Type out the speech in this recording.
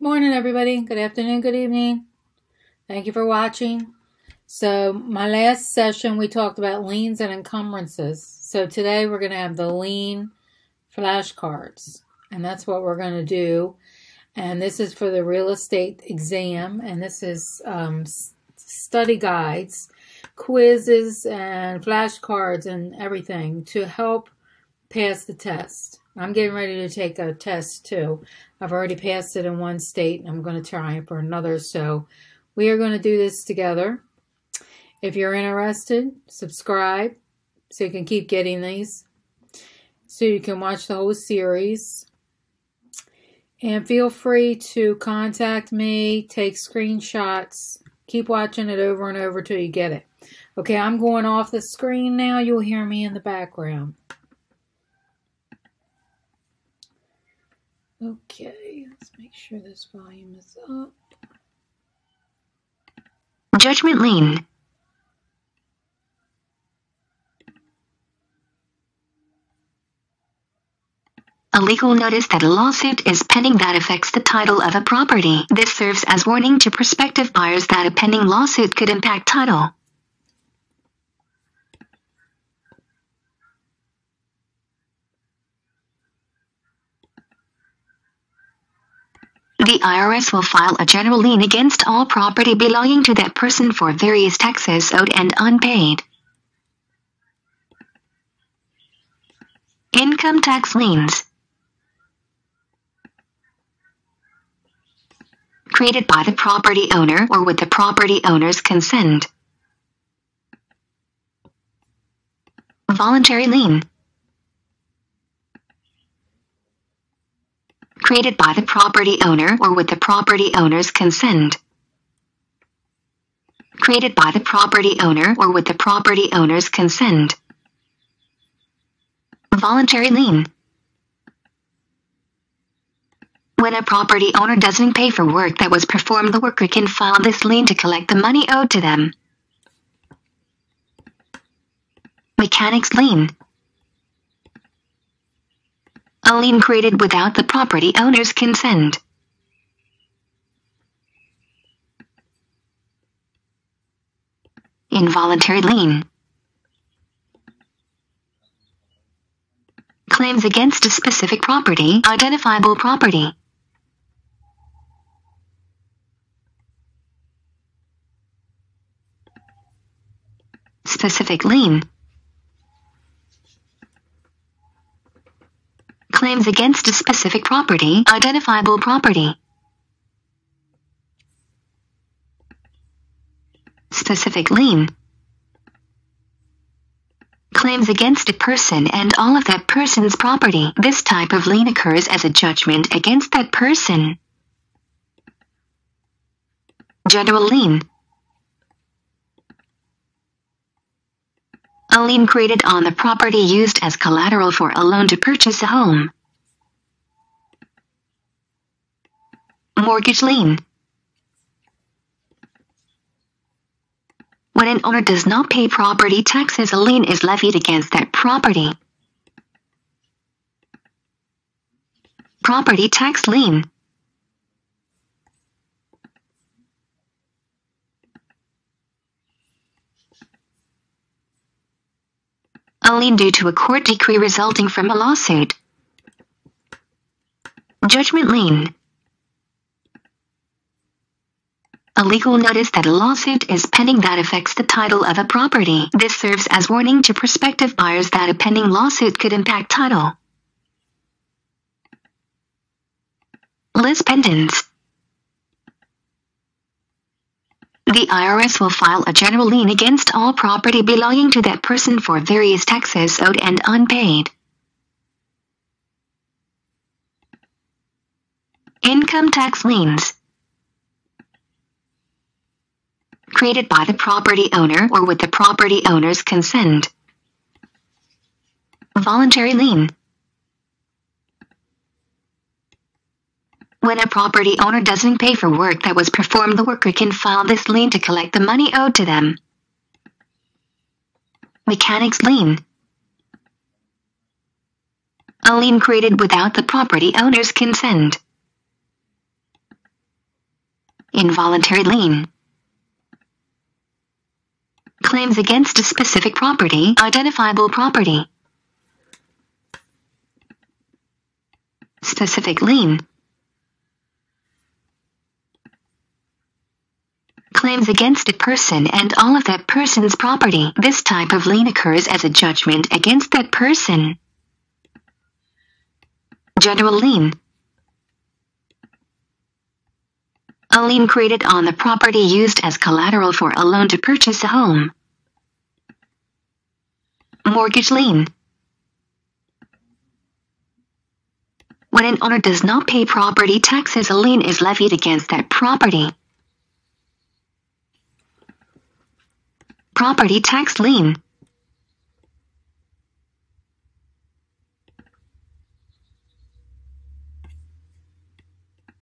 Morning, everybody. Good afternoon, good evening. Thank you for watching. So, my last session, we talked about liens and encumbrances. So, today we're going to have the lien flashcards, and that's what we're going to do. And this is for the real estate exam, and this is um, study guides, quizzes, and flashcards, and everything to help pass the test. I'm getting ready to take a test too. I've already passed it in one state and I'm going to try it for another. So we are going to do this together. If you're interested, subscribe so you can keep getting these. So you can watch the whole series. And feel free to contact me, take screenshots, keep watching it over and over till you get it. Okay, I'm going off the screen now. You'll hear me in the background. Okay, let's make sure this volume is up. Judgment lien. A legal notice that a lawsuit is pending that affects the title of a property. This serves as warning to prospective buyers that a pending lawsuit could impact title. The IRS will file a general lien against all property belonging to that person for various taxes owed and unpaid. Income tax liens. Created by the property owner or with the property owner's consent. Voluntary lien. Created by the property owner or with the property owner's consent. Created by the property owner or with the property owner's consent. Voluntary lien. When a property owner doesn't pay for work that was performed, the worker can file this lien to collect the money owed to them. Mechanics lien. A lien created without the property owner's consent. Involuntary lien. Claims against a specific property, identifiable property. Specific lien. Against a specific property, identifiable property. Specific lien. Claims against a person and all of that person's property. This type of lien occurs as a judgment against that person. General lien. A lien created on the property used as collateral for a loan to purchase a home. Mortgage lien. When an owner does not pay property taxes, a lien is levied against that property. Property tax lien. a lien due to a court decree resulting from a lawsuit. Judgment lien. A legal notice that a lawsuit is pending that affects the title of a property. This serves as warning to prospective buyers that a pending lawsuit could impact title. Lis pendens. The IRS will file a general lien against all property belonging to that person for various taxes owed and unpaid. Income tax liens. Created by the property owner or with the property owner's consent. Voluntary lien. When a property owner doesn't pay for work that was performed, the worker can file this lien to collect the money owed to them. Mechanics lien. A lien created without the property owner's consent. Involuntary lien. Claims against a specific property, identifiable property. Specific lien. Claims against a person and all of that person's property. This type of lien occurs as a judgment against that person. General lien. A lien created on the property used as collateral for a loan to purchase a home. Mortgage lien. When an owner does not pay property taxes, a lien is levied against that property. Property tax lien.